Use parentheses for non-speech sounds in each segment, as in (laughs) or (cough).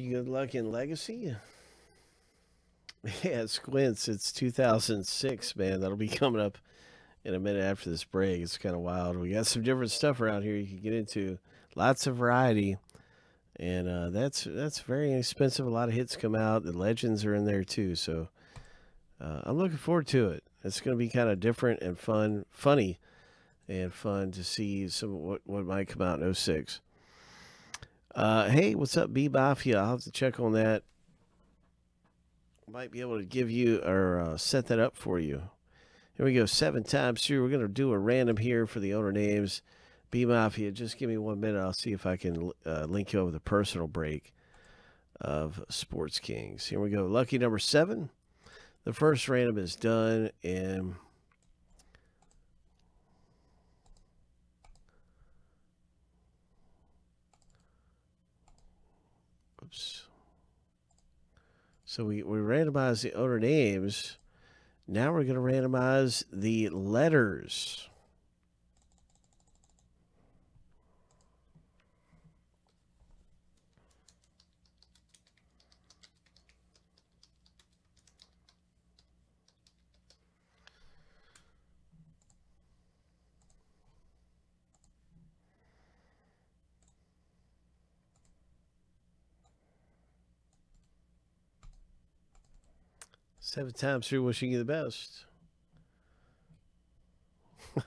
Good luck in Legacy. (laughs) Yeah, Squints, it's 2006, man. That'll be coming up in a minute after this break. It's kind of wild. We got some different stuff around here you can get into. Lots of variety. And uh, that's that's very inexpensive. A lot of hits come out. The legends are in there too. So uh, I'm looking forward to it. It's going to be kind of different and fun, funny, and fun to see some what what might come out in 06. Uh, hey, what's up, B Mafia? I'll have to check on that. Might be able to give you or uh, set that up for you. Here we go, seven times through. We're going to do a random here for the owner names. B Mafia, just give me one minute. I'll see if I can uh, link you over the personal break of Sports Kings. Here we go. Lucky number seven. The first random is done, and oops. So we, we randomize the owner names. Now we're going to randomize the letters. Seven times through, wishing you the best.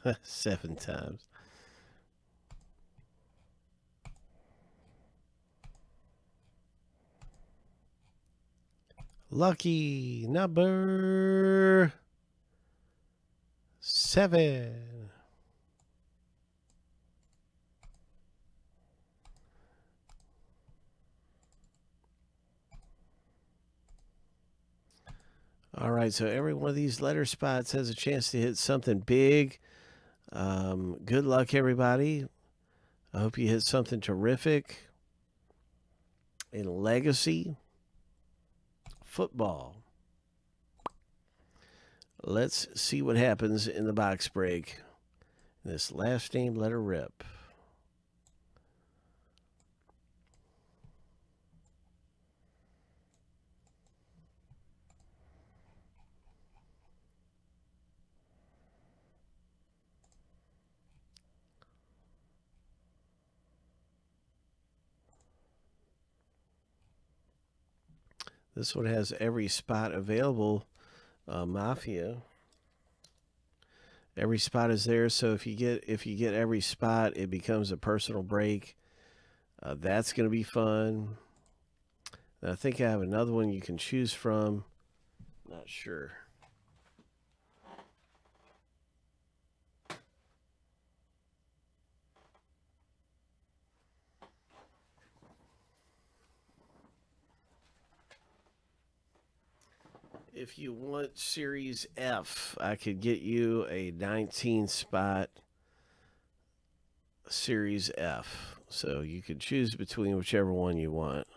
(laughs) Seven times. Lucky number seven. All right, so every one of these letter spots has a chance to hit something big. Um, good luck, everybody. I hope you hit something terrific in legacy football. Let's see what happens in the box break. This last name letter rip. This one has every spot available. Uh, Mafia. Every spot is there, so if you get if you get every spot, it becomes a personal break. Uh, that's going to be fun. I think I have another one you can choose from. Not sure. If you want Series F, I could get you a 19 spot Series F. So you could choose between whichever one you want.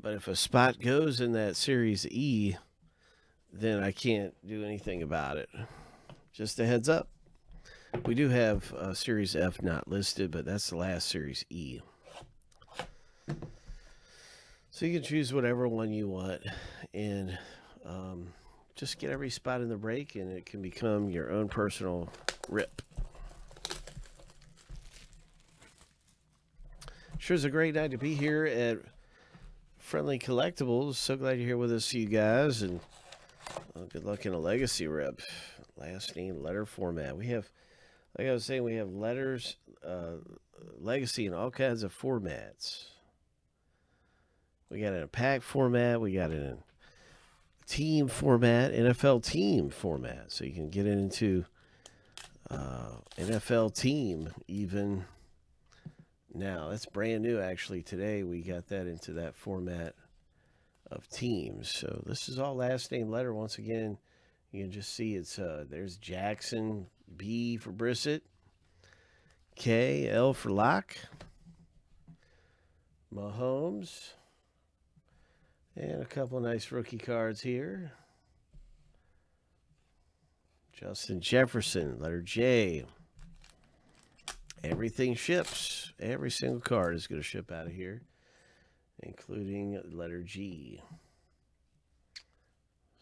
But if a spot goes in that Series E, then I can't do anything about it. Just a heads up. We do have a Series F not listed, but that's the last Series E. So you can choose whatever one you want and um, just get every spot in the break and it can become your own personal rip. Sure is a great night to be here at Friendly Collectibles. So glad you're here with us, you guys, and uh, good luck in a legacy rip. Last name letter format. We have, like I was saying, we have letters, uh, legacy in all kinds of formats. We got it in a pack format. We got it in team format, NFL team format. So you can get it into uh, NFL team even now. That's brand new, actually. Today we got that into that format of teams. So this is all last name letter. Once again, you can just see it's uh, there's Jackson, B for Brissett, K, L for Lock, Mahomes. And a couple nice rookie cards here. Justin Jefferson, letter J. Everything ships. Every single card is going to ship out of here. including letter G.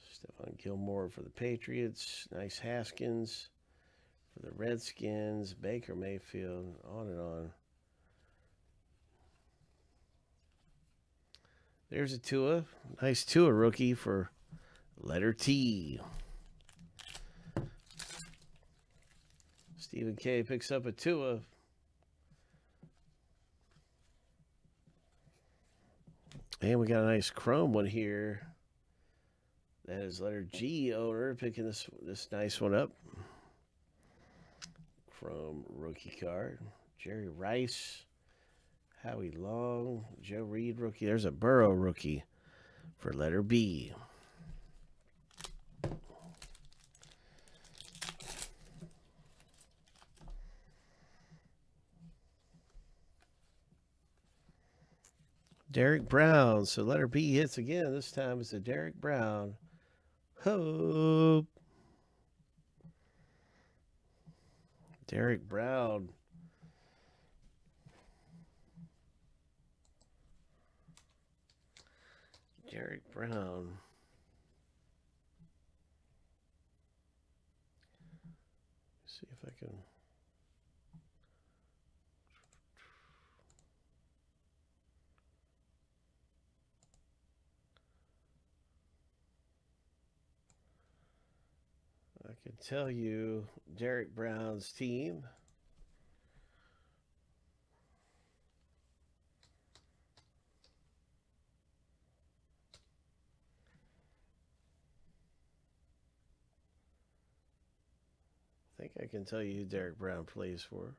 Stephon Gilmore for the Patriots. Nice Haskins for the Redskins. Baker Mayfield, on and on. There's a Tua. Nice Tua rookie for letter T. Stephen K picks up a Tua. And we got a nice chrome one here. That is letter G owner picking this this nice one up. Chrome rookie card. Jerry Rice. Howie Long. Joe Reed rookie. There's a Burrow rookie for letter B. Derrick Brown. So letter B hits again. This time it's a Derrick Brown. Hope. Derrick Brown. Derrick Brown. see if I can. I can tell you Derrick Brown's team. Think I can tell you who Derrick Brown plays for.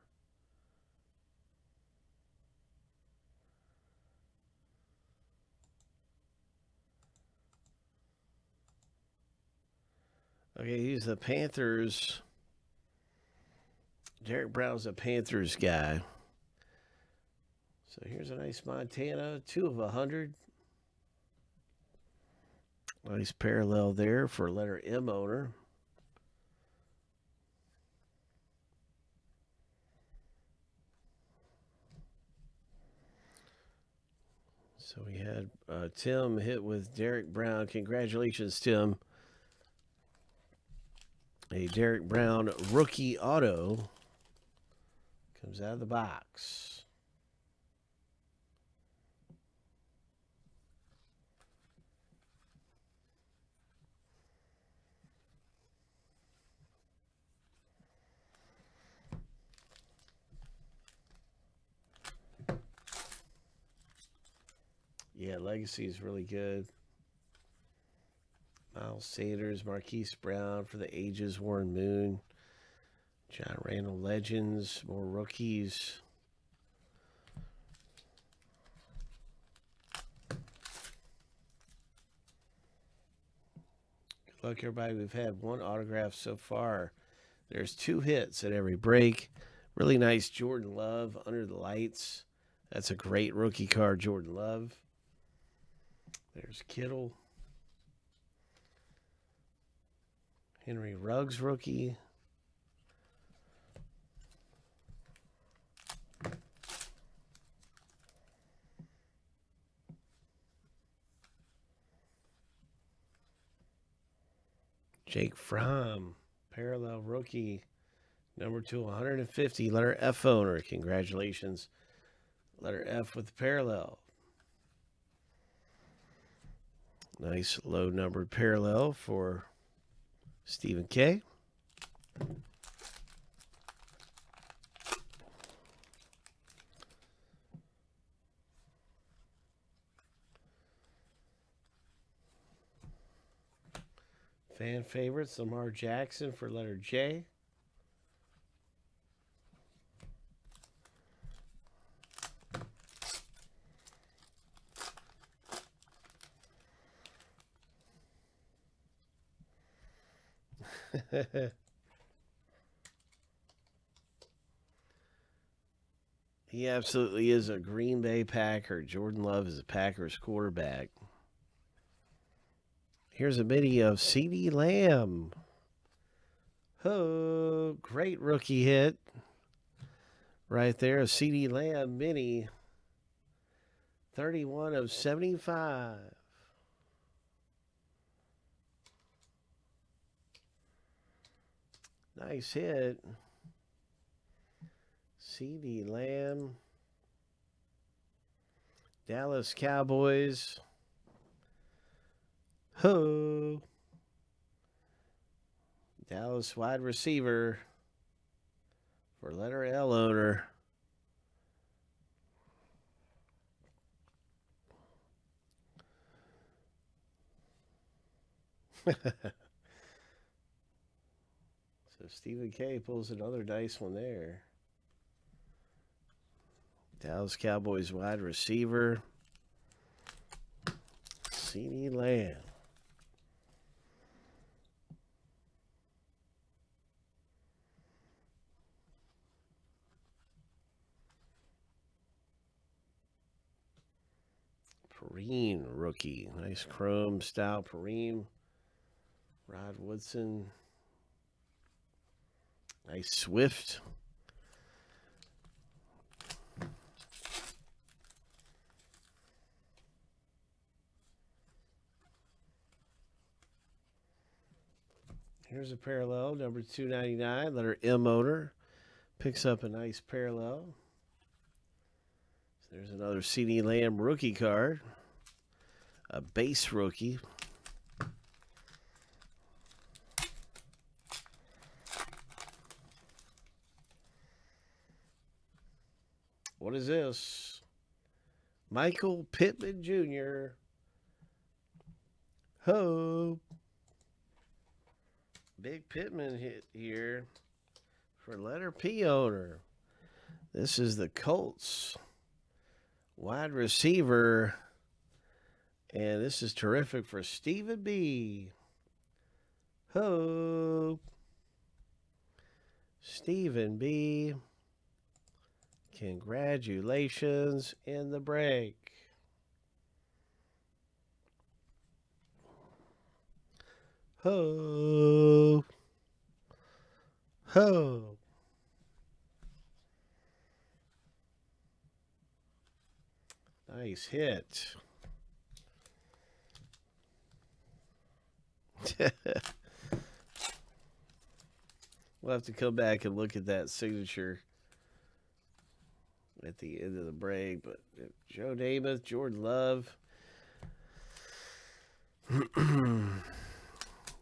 Okay, he's the Panthers. Derrick Brown's a Panthers guy. So here's a nice Montana, two of a hundred. Nice parallel there for letter M owner. So we had uh, Tim hit with Derrick Brown. Congratulations, Tim. A Derrick Brown rookie auto comes out of the box. Yeah, Legacy is really good. Miles Sanders, Marquise Brown for the ages, Warren Moon, John Randle Legends, more rookies. Good luck, everybody. We've had one autograph so far. There's two hits at every break. Really nice Jordan Love under the lights. That's a great rookie card, Jordan Love. There's Kittle. Henry Ruggs rookie. Jake Fromm, parallel rookie, number two, 150, letter F owner. Congratulations. Letter F with parallel. Nice low numbered parallel for Stephen K. Fan favorites, Lamar Jackson for letter J. (laughs) he absolutely is a Green Bay Packer. Jordan Love is a Packers quarterback. Here's a mini of CeeDee Lamb. Oh, great rookie hit. Right there, a CeeDee Lamb mini. 31 of 75. Nice hit. CeeDee Lamb. Dallas Cowboys. Ho. Dallas wide receiver for letter L owner. (laughs) Stephen K pulls another nice one there. Dallas Cowboys wide receiver. CeeDee Lamb. Perine rookie. Nice chrome style Perine. Rod Woodson. Nice Swift. Here's a parallel, number 299, letter M owner. Picks up a nice parallel. So there's another CeeDee Lamb rookie card. A base rookie. What is this? Michael Pittman Jr. Ho. Big Pittman hit here for letter P owner. This is the Colts wide receiver. And this is terrific for Stephen B. Ho. Stephen B. Congratulations in the break. Ho. Ho. Nice hit. (laughs) we'll have to come back and look at that signature at the end of the break. But Joe Namath, Jordan Love. (clears throat)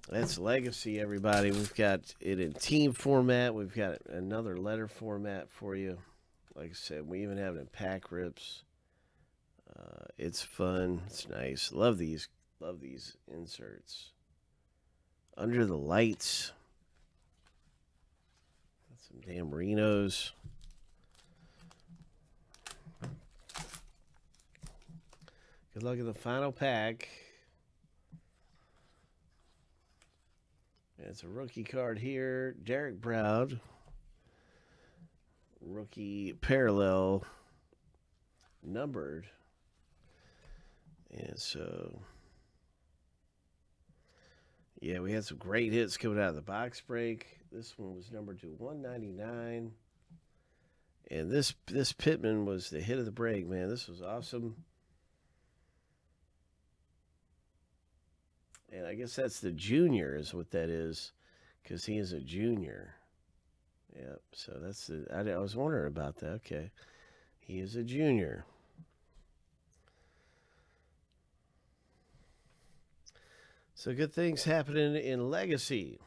That's legacy, everybody. We've got it in team format. We've got another letter format for you. Like I said, we even have it in pack rips. Uh, it's fun. It's nice. Love these. Love these inserts. Under the lights. Got some Dan Marino's. Good luck in the final pack. It's a rookie card here. Derrick Brown. Rookie parallel numbered. And so, yeah, we had some great hits coming out of the box break. This one was numbered to 199. And this this Pittman was the hit of the break, man. This was awesome. I guess that's the junior is what that is because he is a junior. Yep. So that's the, I, I was wondering about that. Okay. He is a junior. So good things happening in Legacy.